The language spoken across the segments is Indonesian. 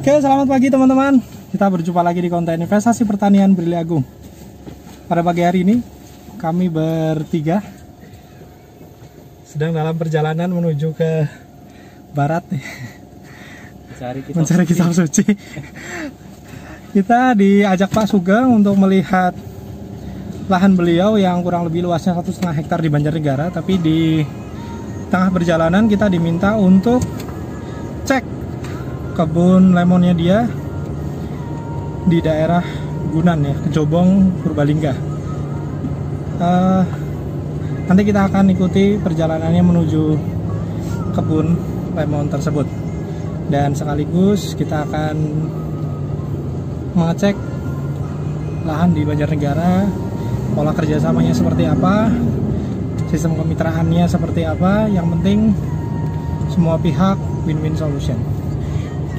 Oke, selamat pagi teman-teman. Kita berjumpa lagi di konten investasi pertanian Brili Agung. Pada pagi hari ini, kami bertiga sedang dalam perjalanan menuju ke barat nih, Mencari kita mencari kitab suci. Kita diajak Pak Sugeng untuk melihat lahan beliau yang kurang lebih luasnya satu setengah hektar di Banjarnegara, tapi di tengah perjalanan kita diminta untuk cek kebun lemonnya dia di daerah Gunan ya, Kejobong, Purbalingga. Eh, nanti kita akan ikuti perjalanannya menuju kebun lemon tersebut dan sekaligus kita akan mengecek lahan di Banjarnegara, pola kerjasamanya seperti apa, sistem kemitraannya seperti apa. Yang penting semua pihak win-win solution.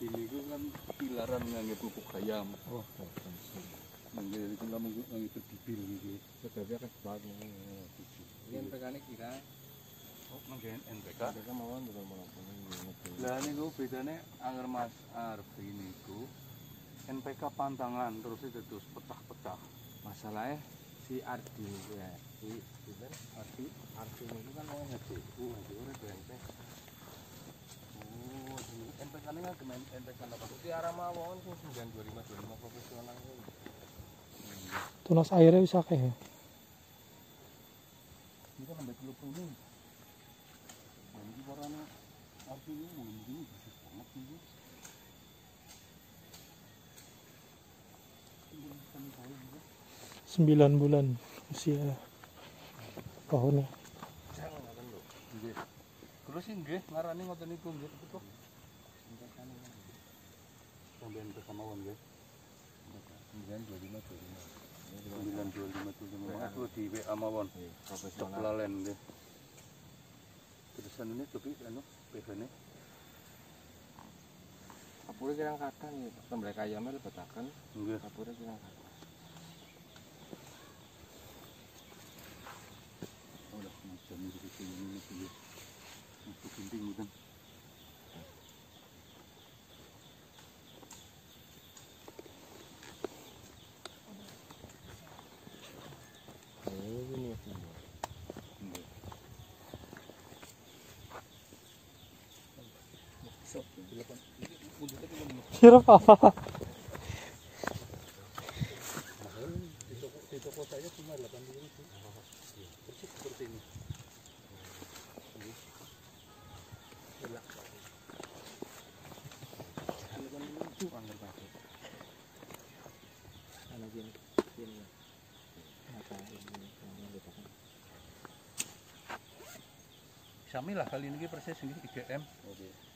ini itu kan pilaran ngangge pupuk ayam. oh Ngangge itu kan ngangge terbibil gitu. sebabnya kan sebabnya yang pekane kira Oh, ngangge NPK. mereka mau bukan mau Lah niku bedane anger Mas Arfi niku NPK pantangan terus itu terus pecah-pecah. masalahnya si Ardi itu ya si? Arfi Ardi itu kan mau ngecek Oh, itu ora BNP. Oh, di NPK ini kan apa? mawon sing 925 25 profesional Tunas airnya bisa kayak kan sampai kilo puluh. Ini Arfi ini oh, ini bagus banget ini. Kan. 9 bulan usia pohonnya. Nggih. Terus sih nggih ngarani ngoten niku nggih betul. Sampeyan ke mawon nggih. 925 Sembilan dua lima tujuh lima itu di WA mawon. profesional Ceplalen nggih. Terusan ini tapi anu PV ne kapure kirang kata nih temblek ayamnya lebetakan nggih. kapure kirang Udah macam ini di sini ini nggih. Untuk penting Sirup apa? Di toko di toko saya cuma 8 ribu. Persis seperti ini. anak gini gini mata ini yang lebetakan Sami lah kali ini persis IGM. oke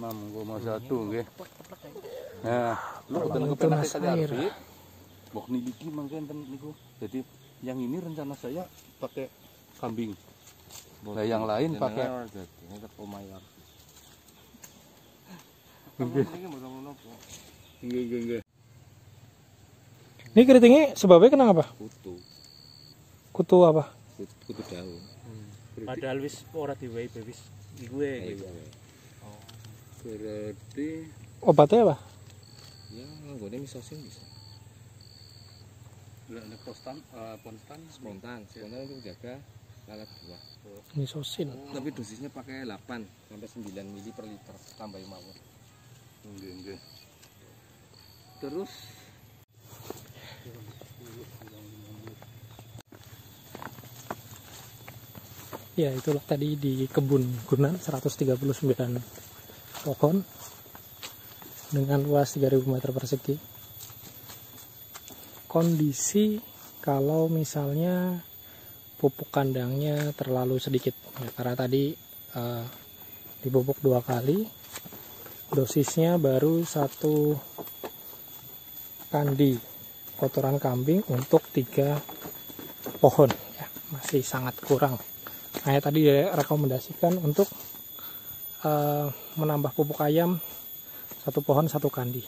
Mam goma satu nggih. Nah, lu itu kepenak mas kali. Arfi. Bok niliki mangke enten niku. Jadi yang ini rencana saya pakai kambing. Nah, yang lain pakai ini tetap omayor Nggih. ini nggih nggih nggih. Ini keritingnya sebabnya kenapa? kutu Kutu apa? kutu daun Padahal wis ora diwehi wis iku e. Berarti Obatnya apa? ya nggone misosin bisa. Ada konstan eh, konstan. Spontan spontan untuk jaga lalat buah. Misosin. tapi dosisnya pakai 8 sampai 9 mili per liter tambah mawon Nggih, nggih. terus? Ya itulah tadi di kebun Gunan 139 pohon dengan luas 3000 meter persegi. Kondisi kalau misalnya pupuk kandangnya terlalu sedikit ya, karena tadi eh, dipupuk dua kali dosisnya baru satu kandi kotoran kambing untuk tiga pohon ya masih sangat kurang saya tadi rekomendasikan untuk eh, menambah pupuk ayam satu pohon satu kandi.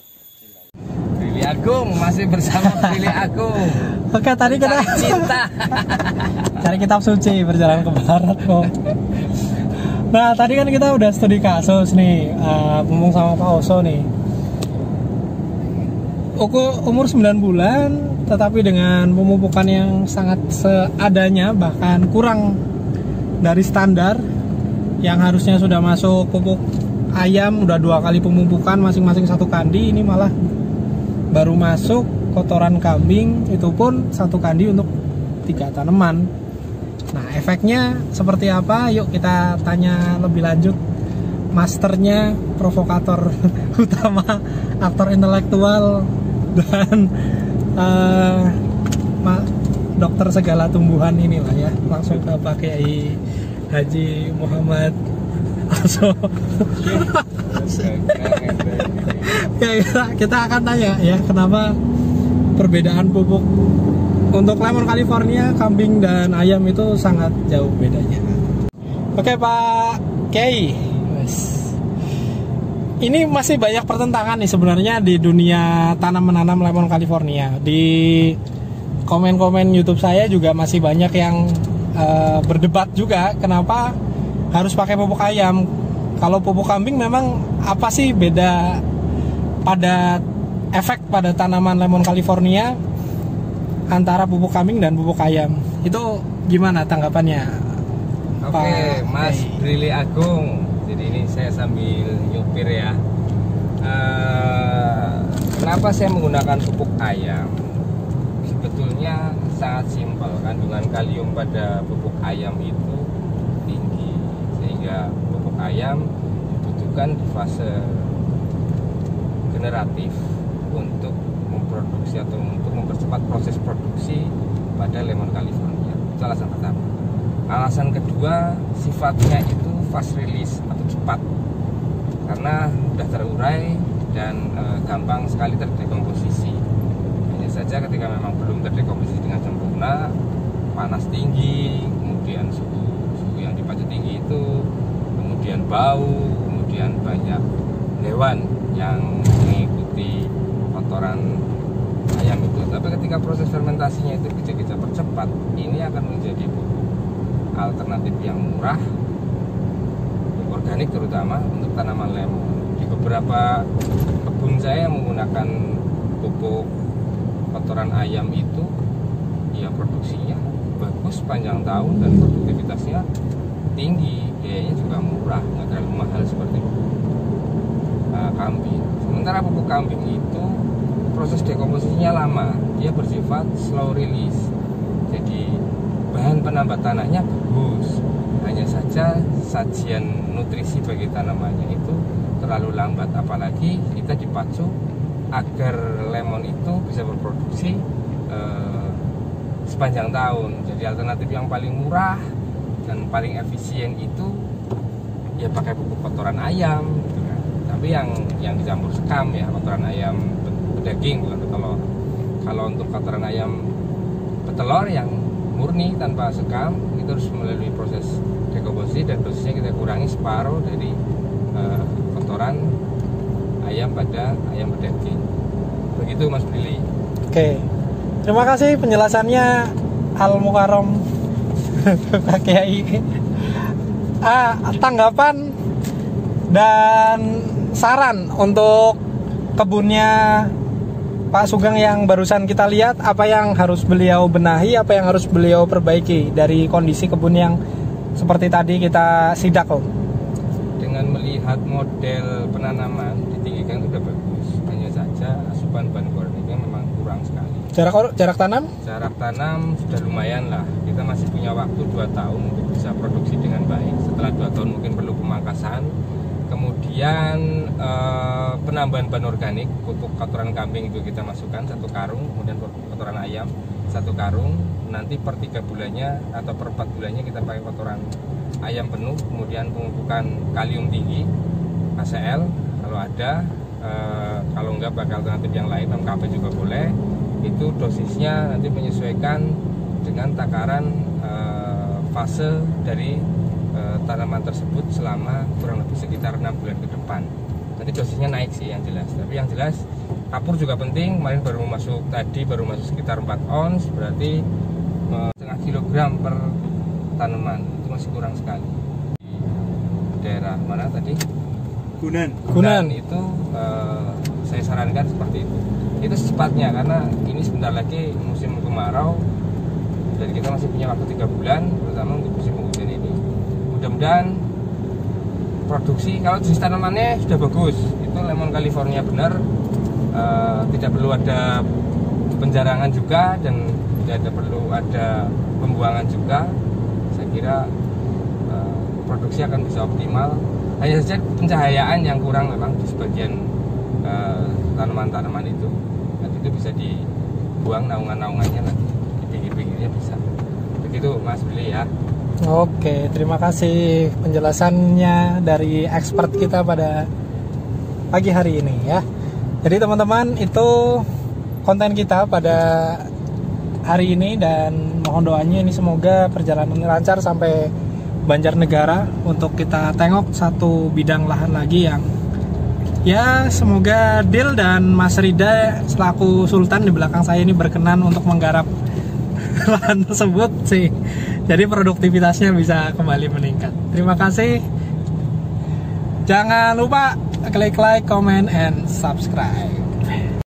Brili Agung masih bersama Brili Agung Oke tadi kita cinta cari kitab suci berjalan ke barat kok. Nah tadi kan kita udah studi kasus nih, ngomong sama Pak Oso nih. Uku- umur 9 bulan, tetapi dengan pemupukan yang sangat seadanya, bahkan kurang dari standar yang harusnya sudah masuk pupuk ayam udah dua kali pemupukan masing-masing satu kandi ini malah baru masuk kotoran kambing itu pun satu kandi untuk tiga tanaman. Nah efeknya seperti apa? Yuk kita tanya lebih lanjut. Masternya provokator utama aktor intelektual dan ma- dokter segala tumbuhan inilah ya. Langsung ke Pak Kiai Haji Muhammad Aso ya kita, kita akan tanya ya kenapa perbedaan pupuk untuk lemon California kambing dan ayam itu sangat jauh bedanya. Oke Pak Wes. ini masih banyak pertentangan nih sebenarnya di dunia tanam menanam lemon California. Di komen-komen YouTube saya juga masih banyak yang eh, berdebat juga kenapa harus pakai pupuk ayam kalau pupuk kambing memang apa sih beda pada efek pada tanaman lemon California antara pupuk kambing dan pupuk ayam itu gimana tanggapannya Oke, Pak Mas? Brili Agung. Jadi ini saya sambil nyupir ya. Eh, kenapa saya menggunakan pupuk ayam? Sangat simpel. Kandungan kalium pada pupuk ayam itu tinggi, sehingga pupuk ayam dibutuhkan di fase generatif untuk memproduksi atau untuk mempercepat proses produksi pada lemon California. Itu alasan pertama. Alasan kedua, sifatnya itu fast release atau cepat karena sudah terurai dan eh, gampang sekali terdekomposisi. Saja ketika memang belum terdekomposisi dengan sempurna, panas tinggi, kemudian suhu suhu yang dipacu tinggi itu, kemudian bau, kemudian banyak hewan yang mengikuti kotoran ayam itu. Tapi ketika proses fermentasinya itu kita kita percepat, ini akan menjadi pupuk alternatif yang murah, organik terutama untuk tanaman lemon. Di beberapa kebun saya menggunakan pupuk kotoran ayam itu, ya produksinya bagus panjang tahun dan produktivitasnya tinggi, biayanya juga murah, nggak terlalu mahal seperti uh, kambing. Sementara pupuk kambing itu proses dekomposisinya lama, dia bersifat slow release. Jadi bahan penambah tanahnya bagus, hanya saja sajian nutrisi bagi tanamannya itu terlalu lambat, apalagi kita dipacu agar lemon itu bisa berproduksi eh, sepanjang tahun. Jadi alternatif yang paling murah dan paling efisien itu ya pakai pupuk kotoran ayam gitu kan. tapi yang yang dicampur sekam ya kotoran ayam daging bukan petelur kalau untuk kotoran ayam petelur yang murni tanpa sekam itu harus melalui proses dekomposisi dan dosisnya kita kurangi separuh dari eh, kotoran ayam pada ayam berdaging begitu Mas Brili Oke, terima kasih penjelasannya Al Mukarrom Pak Kiai. Ah, tanggapan dan saran untuk kebunnya Pak Sugeng yang barusan kita lihat apa yang harus beliau benahi, apa yang harus beliau perbaiki dari kondisi kebun yang seperti tadi kita sidak Om. Dengan melihat model penanaman ditinggikan sudah bagus. Hanya saja asupan bahan organiknya memang kurang sekali. Jarak jarak tanam? Jarak tanam sudah lumayan lah. Kita masih punya waktu 2 tahun untuk bisa produksi dengan baik. Setelah 2 tahun mungkin perlu pemangkasan. Kemudian eh, penambahan bahan organik pupuk kotoran kambing itu kita masukkan satu karung kemudian pupuk kotoran ayam satu karung nanti per tiga bulannya atau per empat bulannya kita pakai kotoran ayam penuh kemudian pemupukan kalium tinggi ACL kalau ada eh, kalau enggak bakal alternatif yang lain MKP juga boleh. Itu dosisnya nanti menyesuaikan dengan takaran eh, fase dari eh, tanaman tersebut selama kurang lebih sekitar enam bulan ke depan nanti dosisnya naik sih yang jelas. Tapi yang jelas kapur juga penting. Kemarin baru masuk tadi baru masuk sekitar 4 ons berarti eh, setengah kilogram per tanaman. Itu masih kurang sekali. Di daerah mana tadi? Gunan. Gunan. itu eh, saya sarankan seperti itu. Itu secepatnya karena ini sebentar lagi musim kemarau. Dan kita masih punya waktu tiga bulan terutama untuk musim penghujan ini. Mudah-mudahan produksi kalau jenis tanamannya sudah bagus. Itu lemon California benar. Eh, tidak perlu ada penjarangan juga dan tidak ada perlu ada pembuangan juga. Saya kira eh, produksi akan bisa optimal. Hanya saja pencahayaan yang kurang memang di sebagian eh, tanaman-tanaman itu. Nanti itu bisa dibuang naungan-naungannya nanti di pinggir-pinggirnya bisa. Begitu Mas Beli ya Oke, terima kasih penjelasannya dari expert kita pada pagi hari ini ya. Jadi teman-teman itu konten kita pada hari ini dan mohon doanya ini semoga perjalanan lancar sampai Banjarnegara untuk kita tengok satu bidang lahan lagi yang ya semoga Dil dan Mas Rida selaku Sultan di belakang saya ini berkenan untuk menggarap lahan tersebut sih. Jadi produktivitasnya bisa kembali meningkat. Terima kasih. Jangan lupa klik like, comment, and subscribe.